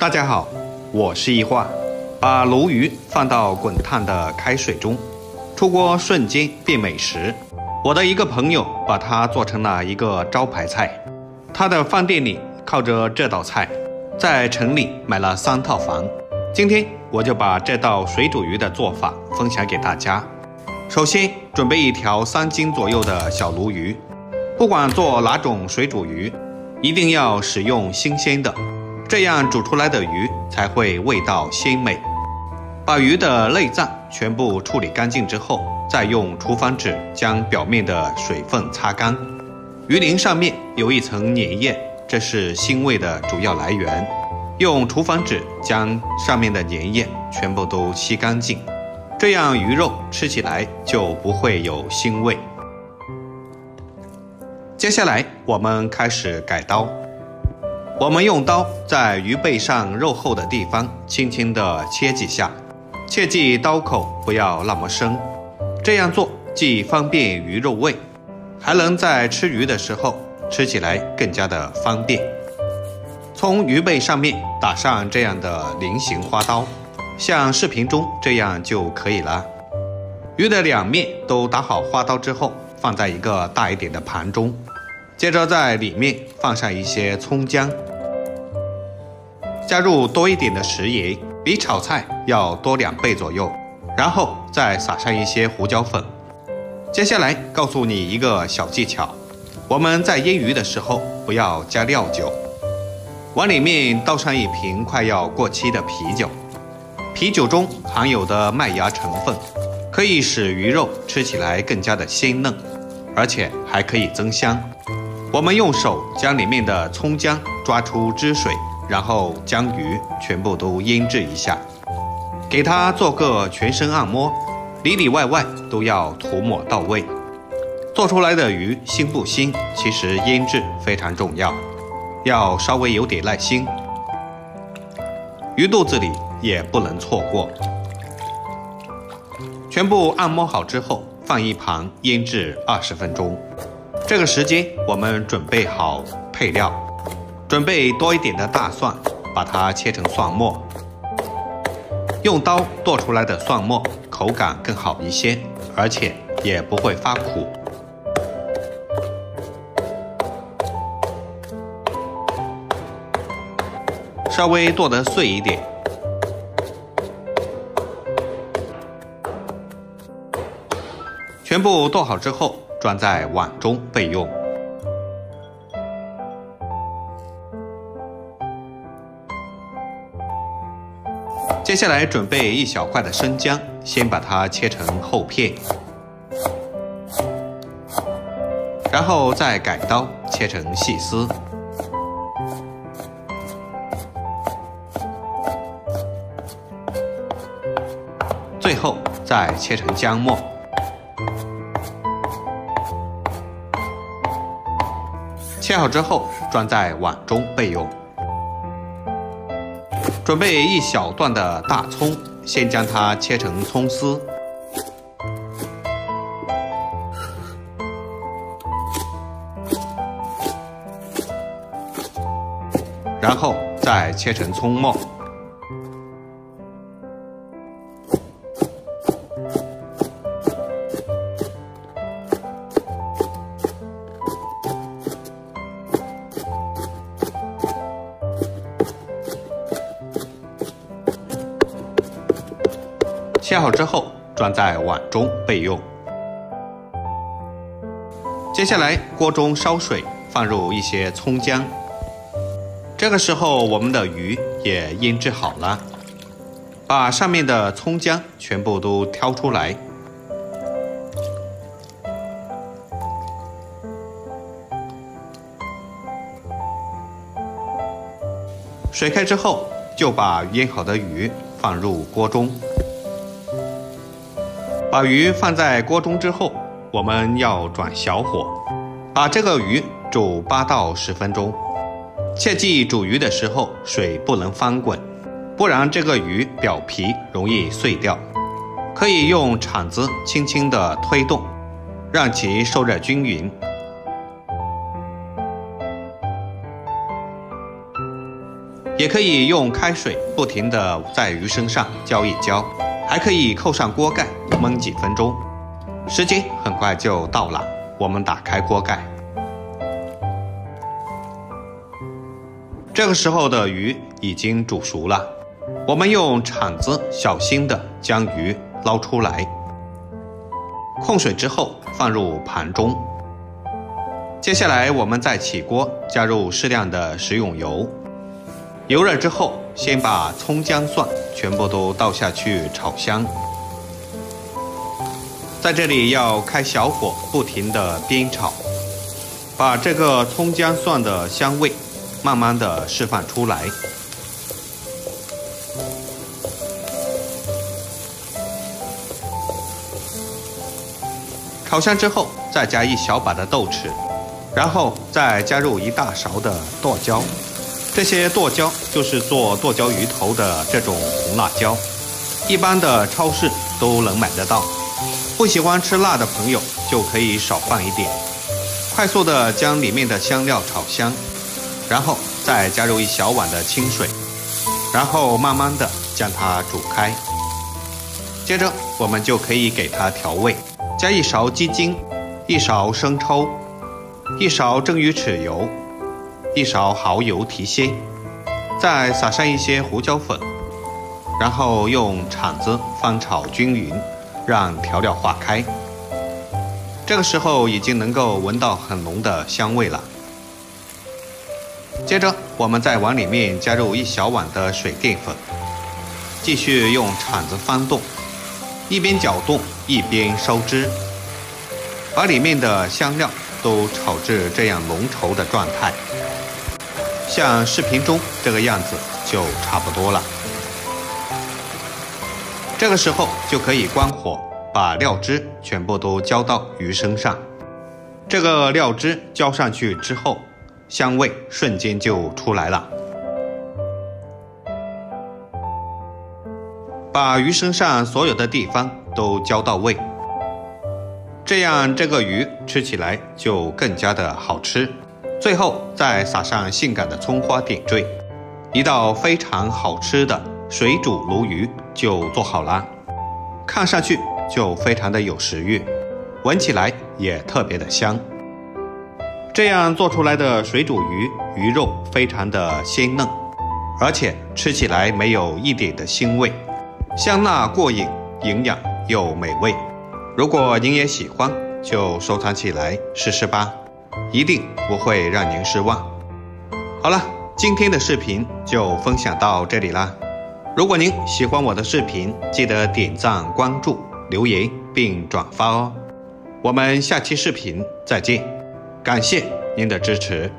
大家好，我是一画，把鲈鱼放到滚烫的开水中，出锅瞬间变美食。我的一个朋友把它做成了一个招牌菜，他的饭店里靠着这道菜，在城里买了三套房。今天我就把这道水煮鱼的做法分享给大家。首先准备一条三斤左右的小鲈鱼，不管做哪种水煮鱼，一定要使用新鲜的，这样煮出来的鱼才会味道鲜美。把鱼的内脏全部处理干净之后，再用厨房纸将表面的水分擦干。鱼鳞上面有一层粘液，这是腥味的主要来源。用厨房纸将上面的粘液全部都吸干净，这样鱼肉吃起来就不会有腥味。接下来我们开始改刀，我们用刀在鱼背上肉厚的地方轻轻地切几下，切记刀口不要那么深，这样做既方便鱼肉味，还能在吃鱼的时候吃起来更加的方便。从鱼背上面打上这样的菱形花刀，像视频中这样就可以了。鱼的两面都打好花刀之后，放在一个大一点的盘中，接着在里面放上一些葱姜，加入多一点的食盐，比炒菜要多两倍左右，然后再撒上一些胡椒粉。接下来告诉你一个小技巧，我们在腌鱼的时候不要加料酒。往里面倒上一瓶快要过期的啤酒，啤酒中含有的麦芽成分可以使鱼肉吃起来更加的鲜嫩，而且还可以增香。我们用手将里面的葱姜抓出汁水，然后将鱼全部都腌制一下，给它做个全身按摩，里里外外都要涂抹到位。做出来的鱼腥不腥，其实腌制非常重要。要稍微有点耐心，鱼肚子里也不能错过。全部按摩好之后，放一旁腌制二十分钟。这个时间，我们准备好配料，准备多一点的大蒜，把它切成蒜末。用刀剁出来的蒜末口感更好一些，而且也不会发苦。稍微剁得碎一点，全部剁好之后装在碗中备用。接下来准备一小块的生姜，先把它切成厚片，然后再改刀切成细丝。最后再切成姜末，切好之后装在碗中备用。准备一小段的大葱，先将它切成葱丝，然后再切成葱末。切好之后，装在碗中备用。接下来，锅中烧水，放入一些葱姜。这个时候，我们的鱼也腌制好了，把上面的葱姜全部都挑出来。水开之后，就把腌好的鱼放入锅中。把鱼放在锅中之后，我们要转小火，把这个鱼煮八到十分钟。切记煮鱼的时候水不能翻滚，不然这个鱼表皮容易碎掉。可以用铲子轻轻地推动，让其受热均匀。也可以用开水不停地在鱼身上浇一浇，还可以扣上锅盖焖几分钟。时间很快就到了，我们打开锅盖。这个时候的鱼已经煮熟了，我们用铲子小心地将鱼捞出来，控水之后放入盘中。接下来我们再起锅，加入适量的食用油。油热之后，先把葱姜蒜全部都倒下去炒香。在这里要开小火，不停的煸炒，把这个葱姜蒜的香味慢慢的释放出来。炒香之后，再加一小把的豆豉，然后再加入一大勺的剁椒。这些剁椒就是做剁椒鱼头的这种红辣椒，一般的超市都能买得到。不喜欢吃辣的朋友就可以少放一点。快速的将里面的香料炒香，然后再加入一小碗的清水，然后慢慢的将它煮开。接着我们就可以给它调味，加一勺鸡精，一勺生抽，一勺蒸鱼豉油。一勺蚝油提鲜，再撒上一些胡椒粉，然后用铲子翻炒均匀，让调料化开。这个时候已经能够闻到很浓的香味了。接着，我们再往里面加入一小碗的水淀粉，继续用铲子翻动，一边搅动一边收汁，把里面的香料都炒至这样浓稠的状态。像视频中这个样子就差不多了。这个时候就可以关火，把料汁全部都浇到鱼身上。这个料汁浇上去之后，香味瞬间就出来了。把鱼身上所有的地方都浇到位，这样这个鱼吃起来就更加的好吃。最后再撒上性感的葱花点缀，一道非常好吃的水煮鲈鱼就做好了。看上去就非常的有食欲，闻起来也特别的香。这样做出来的水煮鱼，鱼肉非常的鲜嫩，而且吃起来没有一点的腥味，香辣过瘾，营养又美味。如果您也喜欢，就收藏起来试试吧。一定不会让您失望。好了，今天的视频就分享到这里啦。如果您喜欢我的视频，记得点赞、关注、留言并转发哦。我们下期视频再见，感谢您的支持。